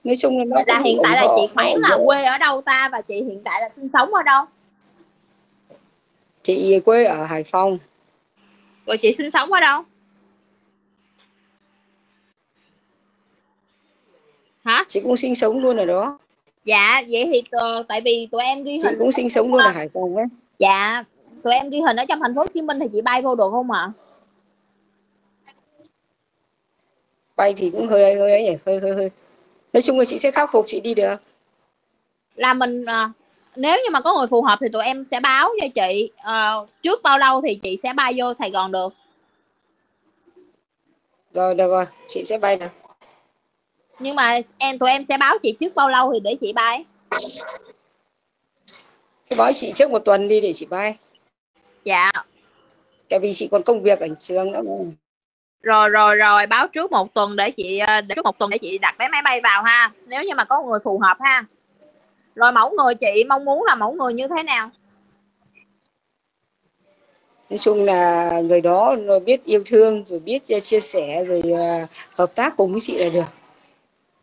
nói chung là, là hiện tại là chị khoảng là quê ở đâu ta? Và chị hiện tại là sinh sống ở đâu? Chị quê ở Hải Phòng. Rồi chị sinh sống ở đâu? Hả? Chị cũng sinh sống luôn ở đó. Dạ vậy thì uh, tại vì tụi em ghi hình chị cũng sinh sống luôn ở Hải Phòng ấy dạ tụi em ghi hình ở trong thành phố Hồ Chí Minh thì chị bay vô được không ạ bay thì cũng hơi hơi ấy nhỉ hơi hơi hơi. Nói chung là chị sẽ khắc phục chị đi được. Là mình uh, nếu như mà có người phù hợp thì tụi em sẽ báo cho chị. Uh, trước bao lâu thì chị sẽ bay vô Sài Gòn được? Rồi được rồi chị sẽ bay được nhưng mà em tụi em sẽ báo chị trước bao lâu thì để chị bay? Cái báo chị trước một tuần đi để chị bay. Dạ. Tại vì chị còn công việc ở trường nữa. Rồi rồi rồi báo trước một tuần để chị ờ, để trước một tuần để chị đặt vé máy bay vào ha. Nếu như mà có người phù hợp ha. Rồi mẫu người chị mong muốn là mẫu người như thế nào? Nói chung là người đó rồi biết yêu thương rồi biết chia sẻ rồi uh, hợp tác cùng với chị là được.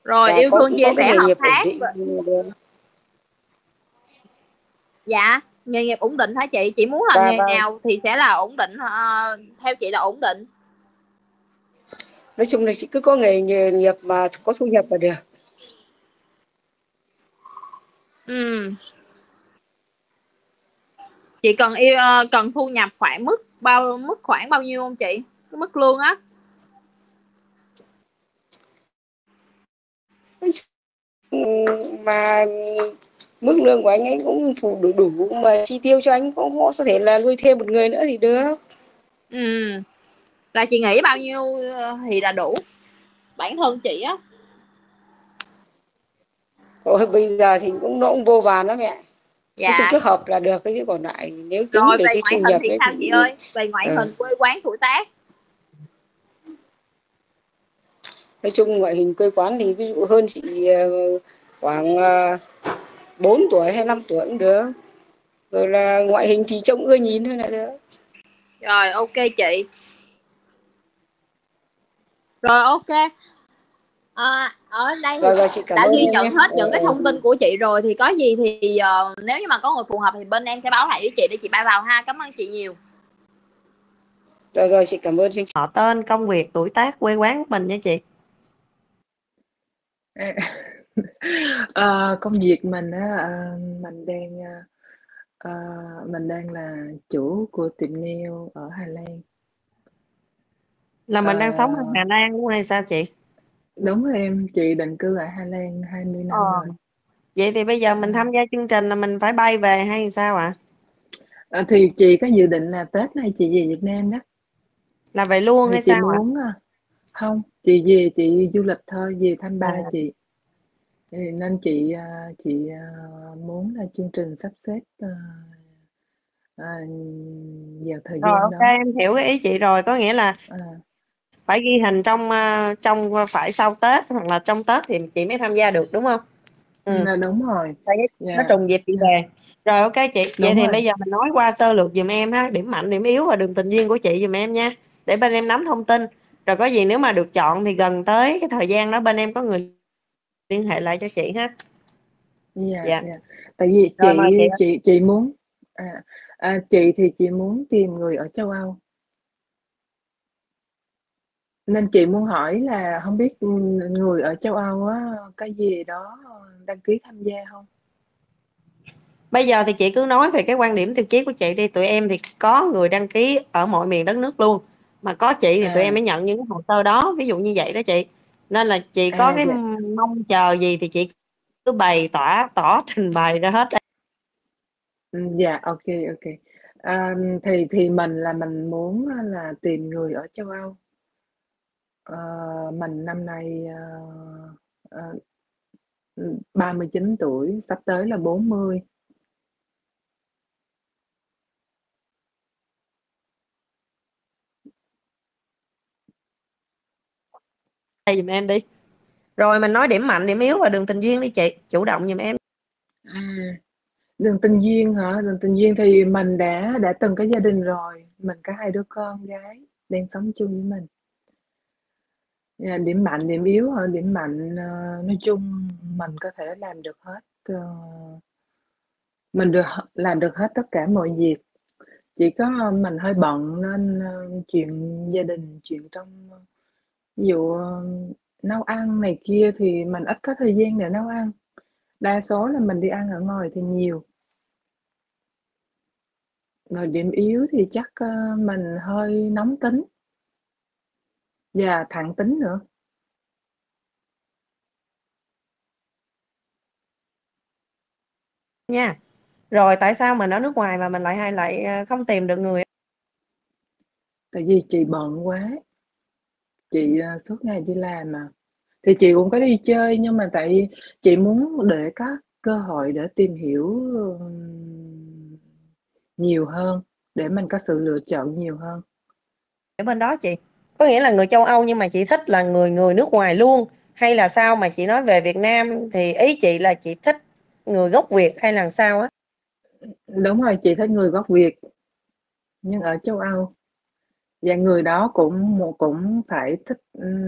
Rồi Và yêu có, thương chia sẻ hợp tác. dạ nghề nghiệp ổn định hả chị? Chị muốn là Và, nghề nào thì sẽ là ổn định uh, theo chị là ổn định nói chung là chị cứ có nghề, nghề nghiệp mà có thu nhập là được. Ừ. Chị cần yêu ờ, cần thu nhập khoảng mức bao mức khoảng bao nhiêu không chị? Cái mức lương á. Mà mức lương của anh ấy cũng đủ đủ, đủ mà chi tiêu cho anh cũng có thể là nuôi thêm một người nữa thì được. Ừ là chị nghĩ bao nhiêu ờ, thì là đủ. Bản thân chị á. Ôi, bây giờ thì cũng nó cũng vô vàn đó mẹ. Dạ. Cái cứ hợp là được cái chứ còn lại nếu tính Rồi, về, về cái ngoại hình thì sao chị ơi? Về ngoại à. hình quê quán tuổi tác. Nói chung ngoại hình quê quán thì ví dụ hơn chị ờ, khoảng 4 ờ, tuổi hay 5 tuổi cũng được. Rồi là ngoại hình thì trông ưa nhìn thôi là được. Rồi ok chị rồi ok. À, ở đây rồi, rồi, chị cảm đã ghi nhận hết những cái ờ, thông tin của chị rồi thì có gì thì uh, nếu như mà có người phù hợp thì bên em sẽ báo lại với chị để chị bay vào ha. Cảm ơn chị nhiều. Rồi rồi chị cảm ơn chị họ tên công việc tuổi tác quê quán của mình nha chị. Ờ, [LAUGHS] công việc mình á, ờ, mình đang, ờ, mình đang là chủ của tiệm nail ở Hà Lan. Là mình đang sống ở Hà Lan luôn hay sao chị? Đúng rồi em, chị định cư ở Hà Lan 20 năm Ờ. rồi. Vậy thì bây giờ mình tham gia chương trình là mình phải bay về hay sao ạ? Ờ, thì chị có dự định là Tết này chị về Việt Nam đó. Là về luôn Thì hay chị sao ạ? muốn, à hông, chị về chị du lịch thôi, về thăm ba À. chị. Thì nên chị, à, chị, à, muốn là chương trình sắp xếp, ờ, à, vào thời Rồi, gian ô đó. em hiểu cái ý chị rồi, có nghĩa là À. phải ghi hình trong, a, trong phải sau Tết hoặc là trong Tết thì chị mới tham gia được, đúng hông? Ừm, là đúng rồi. Tại nó Yeah. trùng dịp chị về. Rồi, ô chị, vậy Đúng thì rồi. bây giờ mình nói qua sơ lược giùm em ha, điểm mạnh, điểm yếu và đường tình duyên của chị giùm em nha, để bên em nắm thông tin. Rồi có gì nếu mà được chọn thì gần tới cái thời gian đó bên em có người liên hệ lại cho chị ha. Dạ, Dạ. dạ. Tại vì Rồi, chị chị chị chị muốn à, à, chị thì chị muốn tìm người ở châu Âu. Nên chị muốn hỏi là hông biết, ừm, người ở châu Âu á, có gì đó đăng ký tham gia hông? Bây giờ thì chị cứ nói về cái quan điểm tiêu chí của chị đi, tụi em thì có người đăng ký ở mọi miền đất nước luôn, mà có chị thì tụi em À. mới nhận những cái hồ sơ đó, ví dụ như vậy đó chị. Nên là chị có À, cái dạ. mong chờ gì thì chị cứ bày tỏ tỏ trình bày ra hết. Ừm, dạ, ô kê, ô kê. À, thì thì mình là mình muốn á là tìm người ở châu Âu. Ờ, mình năm nay, ờ, ờ, 39 tuổi, sắp tới là 40. Đây giùm em đi. Rồi mình nói điểm mạnh, điểm yếu và đường tình duyên đi chị, chủ động giùm em. À, đường tình duyên hả? Đường tình duyên thì mình đã đã từng có gia đình rồi, mình có hai đứa con gái đang sống chung với mình. Yeah, điểm mạnh, điểm yếu hả? Điểm mạnh ờ, nói chung mình có thể làm được hết ờ, mình được làm được hết tất cả mọi việc. Chỉ có ờ, mình hơi bận nên ờ, chuyện gia đình, chuyện trong ví dụ ờ, nấu ăn này kia thì mình ít có thời gian để nấu ăn. Đa số là mình đi ăn ở ngoài thì nhiều. Rồi điểm yếu thì chắc mình hơi nóng tính. Và thẳng tính nữa. Nha. Rồi tại sao mình ở nước ngoài mà mình lại hay lại ờ, không tìm được người? Tại vì chị bận quá. Chị ờ, suốt ngày đi làm mà. Thì chị cũng có đi chơi nhưng mà tại chị muốn để có cơ hội để tìm hiểu nhiều hơn để mình có sự lựa chọn nhiều hơn. Ở bên đó chị. Có nghĩa là người châu Âu nhưng mà chị thích là người người nước ngoài luôn hay là sao mà chị nói về Việt Nam thì ý chị là chị thích người gốc Việt hay là sao á? Đúng rồi, chị thích người gốc Việt nhưng ở châu Âu. Và người đó cũng cũng phải thích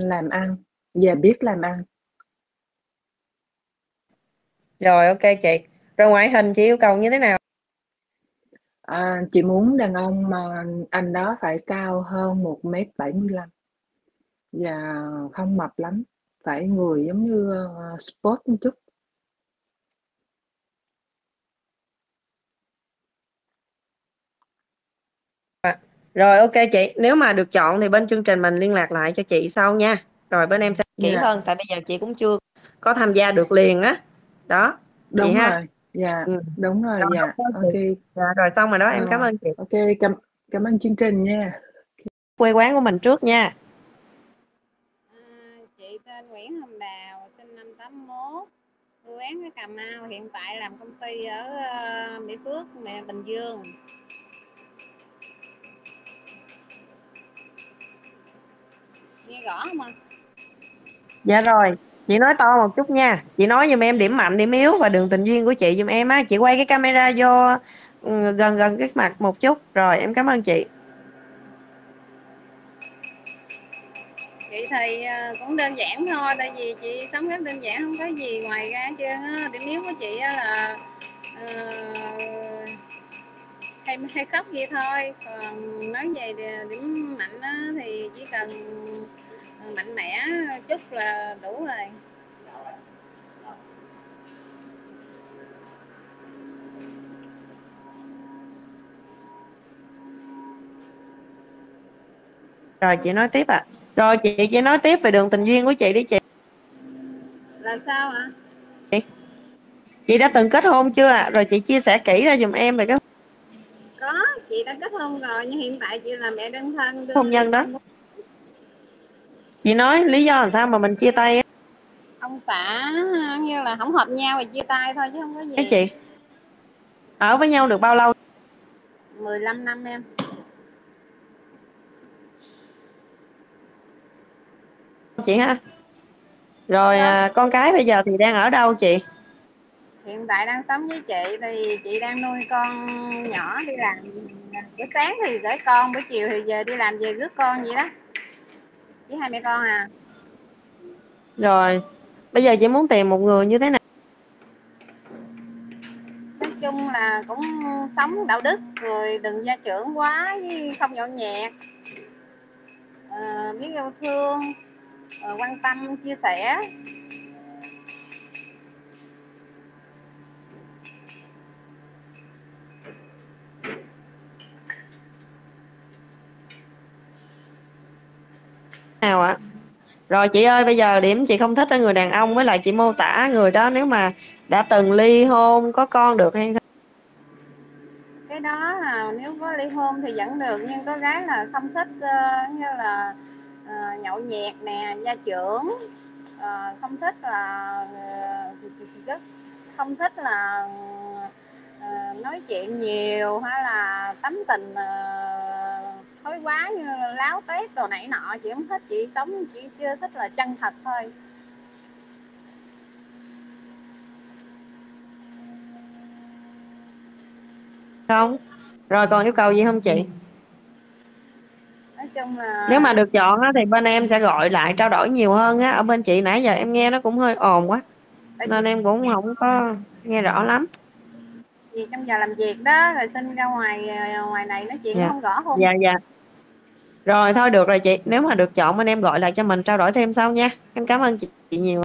làm ăn và biết làm ăn. Rồi ok chị. Rồi ngoại hình chị yêu cầu như thế nào? À, chị muốn đàn ông mà anh đó phải cao hơn 1m75 và không mập lắm, phải người giống như ờ, sport một chút. Rồi ok chị, nếu mà được chọn thì bên chương trình mình liên lạc lại cho chị sau nha. Rồi bên em sẽ kỹ Dạ. hơn tại bây giờ chị cũng chưa có tham gia được liền á. Đó. Chị Đúng ha. rồi. Dạ, Ừ. đúng rồi, Rồi dạ. chị. Dạ, rồi xong rồi đó em Ờ, cảm ơn chị. ok, cảm cảm ơn chương trình nha. Quê quán của mình trước nha. À, chị tên Nguyễn Hồng Đào, sinh năm 81, quê quán ở Cà Mau, hiện tại làm công ty ở ờ, Mỹ Phước, mẹ Bình Dương. Nghe rõ không ạ? Dạ rồi, chị nói to một chút nha. Chị nói giùm em điểm mạnh, điểm yếu và đường tình duyên của chị giùm em á. Chị quay cái camera vô ừ, gần gần cái mặt một chút. Rồi em cảm ơn chị. Chị thì à, cũng đơn giản thôi, tại vì chị sống rất đơn giản, không có gì ngoài ra hết á. Điểm yếu của chị á là uh, hay hay khóc vậy thôi. Còn nói về điểm mạnh á, thì chỉ cần mạnh mẽ chút là đủ rồi. Rồi chị nói tiếp ạ. Rồi chị chị nói tiếp về đường tình duyên của chị đi chị. Là sao ạ? Chị đã từng kết hôn chưa ạ? Rồi chị chia sẻ kỹ ra giùm em về cái Có, chị đã kết hôn rồi nhưng hiện tại chị là mẹ đơn thân. hôn nhân đó. Chị nói lý do làm sao mà mình chia tay á Ông xã như là không hợp nhau thì chia tay thôi chứ không có gì. cái chị. Ở với nhau được bao lâu? 15 năm em. Chị ha. Rồi Dạ. à, con cái bây giờ thì đang ở đâu chị? Hiện tại đang sống với chị thì chị đang nuôi con nhỏ đi làm. Bữa sáng thì gửi con, buổi chiều thì giờ đi làm về rước con vậy đó. Với hai mẹ con à. Rồi. Bây giờ chị muốn tìm một người như thế nào? Nói chung là cũng sống đạo đức rồi đừng gia trưởng quá với không nhậu nhẹt. Ờ, biết yêu thương, ờ, quan tâm, chia sẻ. nào ạ? Rồi chị ơi, bây giờ điểm chị không thích ở người đàn ông với lại chị mô tả người đó nếu mà đã từng ly hôn, có con được hay không? cái đó là nếu có ly hôn thì vẫn được nhưng có gái là không thích uh, như là uh, nhậu nhẹt nè gia trưởng uh, không thích là uh, không thích là uh, nói chuyện nhiều hay là tánh tình uh, thói quá như láo tét đồ này nọ chị không thích chị sống chỉ chưa thích là chân thật thôi. Không. Rồi còn yêu cầu gì không chị? Nói chung là nếu mà được chọn á, thì bên em sẽ gọi lại trao đổi nhiều hơn á. Ở bên chị nãy giờ em nghe nó cũng hơi ồn quá nên em cũng không có nghe rõ lắm. Vì trong giờ làm việc đó rồi xin ra ngoài ờ, ngoài này nói chuyện Dạ. không rõ không dạ dạ rồi thôi được rồi chị. Nếu mà được chọn bên em gọi lại cho mình trao đổi thêm sau nha. Em cảm ơn chị, chị nhiều.